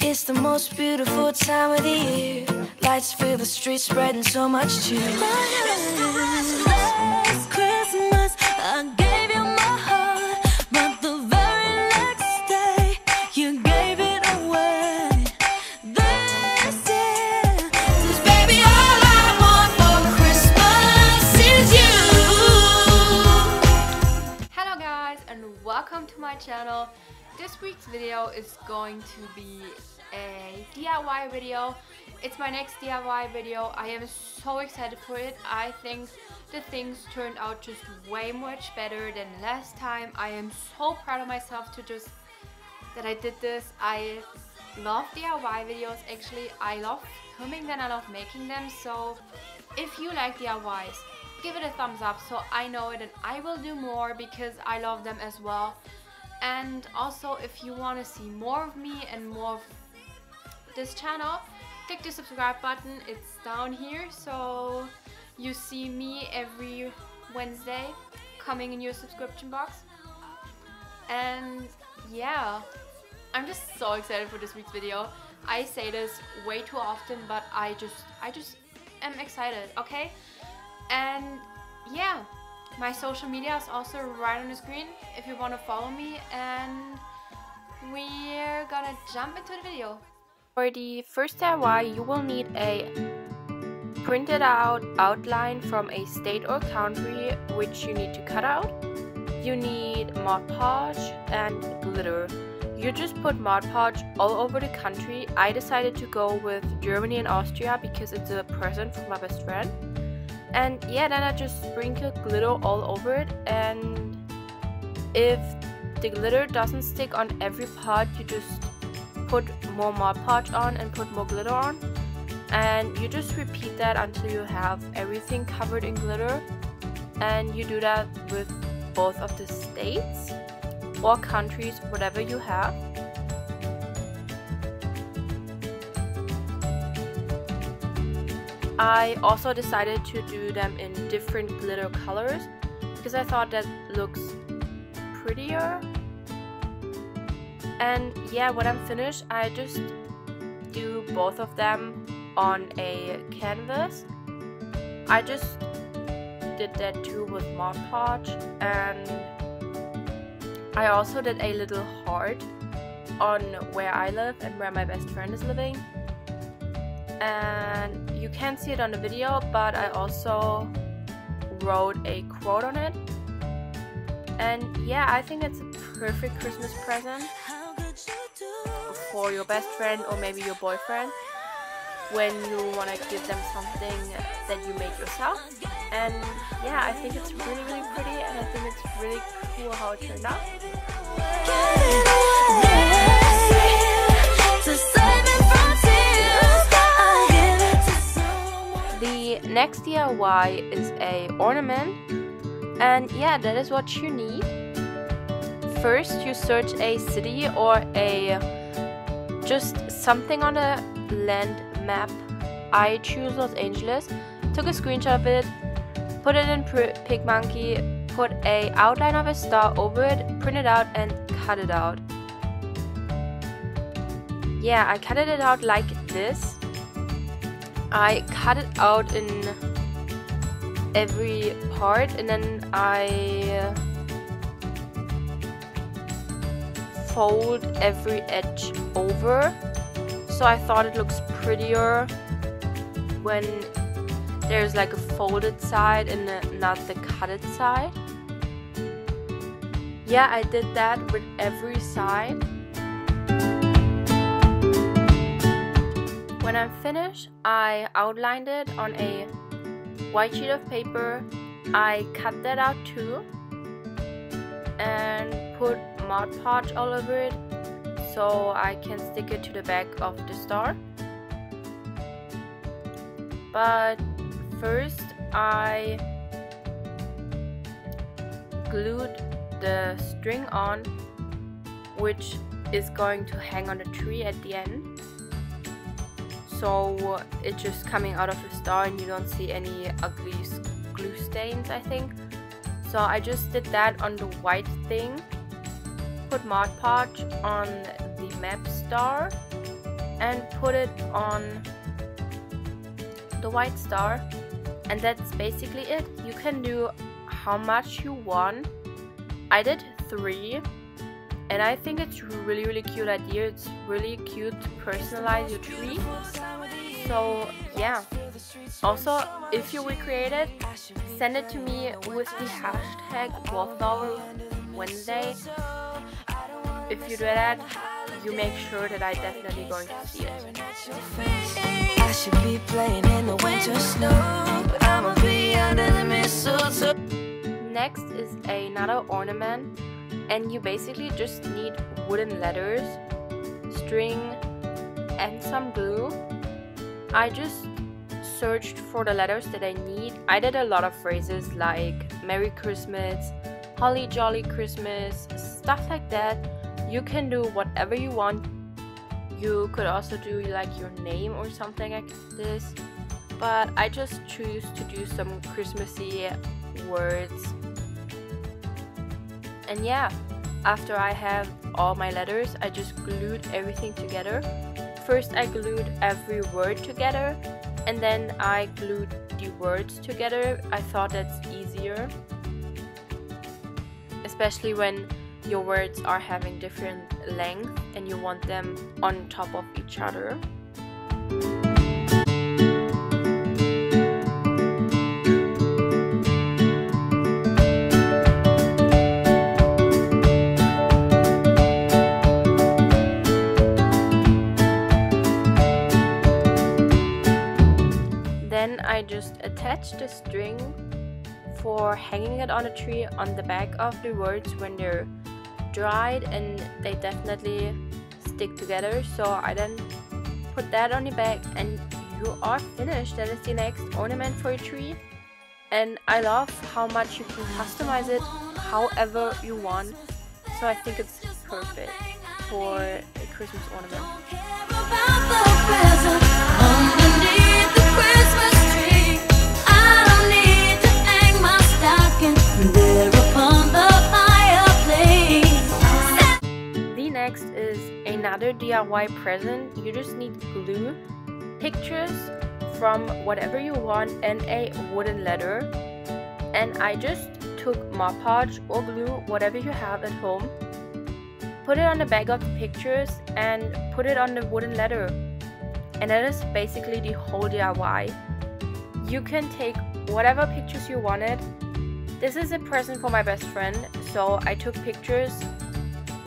It's the most beautiful time of the year. Lights fill the streets, spreading so much cheer. My channel. This week's video is going to be a DIY video. It's my next DIY video. I am so excited for it. I think the things turned out just way much better than last time. I am so proud of myself to just that I did this. I love DIY videos actually. I love filming them, I love making them. So if you like DIYs, give it a thumbs up so I know it and I will do more because I love them as well. And also if you want to see more of me and more of this channel, click the subscribe button. It's down here so you see me every Wednesday coming in your subscription box. And yeah, I'm just so excited for this week's video. I say this way too often, but I just I just am excited, okay? And yeah, my social media is also right on the screen if you want to follow me and we're gonna jump into the video. For the first DIY, you will need a printed out outline from a state or country which you need to cut out. You need Mod Podge and glitter. You just put Mod Podge all over the country. I decided to go with Germany and Austria because it's a present from my best friend. And yeah, then I just sprinkle glitter all over it. And if the glitter doesn't stick on every part, you just put more Mod Podge on and put more glitter on. And you just repeat that until you have everything covered in glitter. And you do that with both of the states or countries whatever you have I also decided to do them in different glitter colors because I thought that looks prettier and yeah when I'm finished I just do both of them on a canvas. I just did that too with Mod Podge and I also did a little heart on where I live and where my best friend is living and you can't see it on the video but I also wrote a quote on it. And yeah I think it's a perfect Christmas present for your best friend or maybe your boyfriend when you want to give them something that you made yourself. And yeah I think it's really really pretty and I think it's really cool how it turned out next DIY is a ornament and yeah that is what you need first you search a city or a just something on a land map. I choose Los Angeles, took a screenshot of it, put it in PicMonkey, put a outline of a star over it, print it out and cut it out. Yeah, I cut it out like this. I cut it out in every part and then I fold every edge over. So I thought it looks prettier when there's like a folded side and not the cutted side. Yeah I did that with every side when I'm finished I outlined it on a white sheet of paper I cut that out too and put Mod Podge all over it so I can stick it to the back of the star. But first I glued the string on which is going to hang on the tree at the end so it's just coming out of the star and you don't see any ugly glue stains I think so I just did that on the white thing put Mod Podge on the map star and put it on the white star and that's basically it. You can do how much you want. I did three and I think it's really really cute idea. It's really cute to personalize your tree. So yeah. Also, if you recreate it, send it to me with the hashtag Wallflower Wednesday. If you do that, you make sure that I definitely going to see it. I should be playing in the winter snow, but I'ma be under the mistletoe. Next is another ornament and you basically just need wooden letters, string and some glue. I just searched for the letters that I need. I did a lot of phrases like Merry Christmas, Holly Jolly Christmas, stuff like that. You can do whatever you want. You could also do like your name or something like this. But I just choose to do some Christmassy words. And yeah, after I have all my letters, I just glued everything together. First I glued every word together and then I glued the words together. I thought that's easier. Especially when your words are having different length and you want them on top of each other. I just attach the string for hanging it on a tree on the back of the words when they're dried and they definitely stick together. So I then put that on the back and you are finished. That is the next ornament for your tree. And I love how much you can customize it however you want. So I think it's perfect for a Christmas ornament. DIY present. You just need glue, pictures from whatever you want, and a wooden letter. And I just took Mod Podge or glue, whatever you have at home, put it on the back of the pictures, and put it on the wooden letter. And that is basically the whole DIY. You can take whatever pictures you wanted. This is a present for my best friend, so I took pictures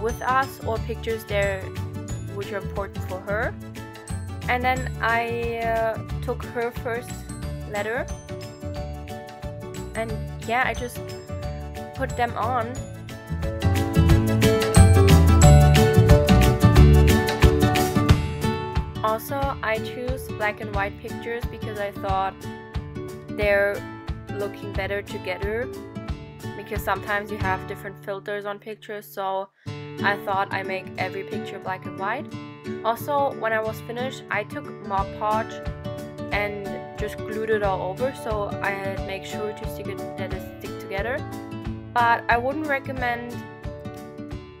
with us or pictures there which are important for her. And then I uh, took her first letter, and yeah, I just put them on. Also, I choose black and white pictures because I thought they're looking better together because sometimes you have different filters on pictures so I thought I make every picture black and white. Also, when I was finished, I took Mod Podge and just glued it all over so I had make sure to stick it that it stick together. But I wouldn't recommend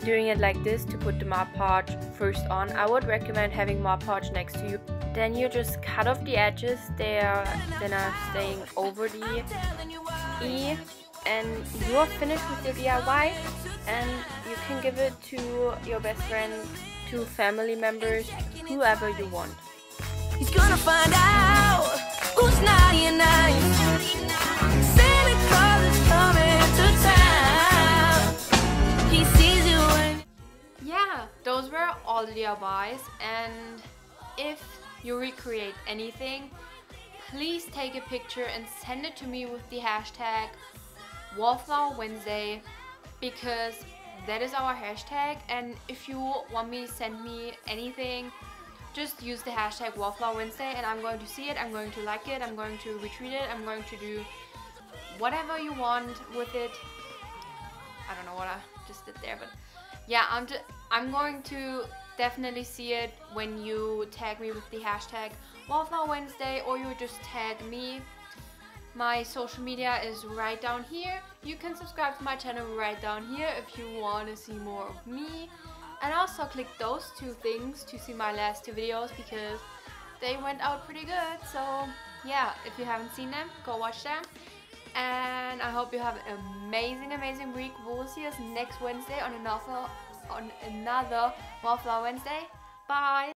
doing it like this to put the Mod Podge first on. I would recommend having Mod Podge next to you. Then you just cut off the edges. They are then are staying over the E and you are finished with your DIY and you can give it to your best friend, to family members, whoever you want. He's gonna find out who's naughty and nice. Santa Claus is coming to town. He sees you when Yeah, those were all the DIYs and if you recreate anything, please take a picture and send it to me with the hashtag Wallflower Wednesday because that is our hashtag and if you want me to send me anything just use the hashtag Wallflower Wednesday and I'm going to see it, I'm going to like it, I'm going to retweet it, I'm going to do whatever you want with it. I don't know what I just did there, but yeah, I'm just, I'm going to definitely see it when you tag me with the hashtag Wallflower Wednesday or you just tag me. My social media is right down here. You can subscribe to my channel right down here if you want to see more of me. And also click those two things to see my last two videos because they went out pretty good. So yeah, if you haven't seen them, go watch them. And I hope you have an amazing, amazing week. We'll see us next Wednesday on another on another Wallflower Wednesday. Bye.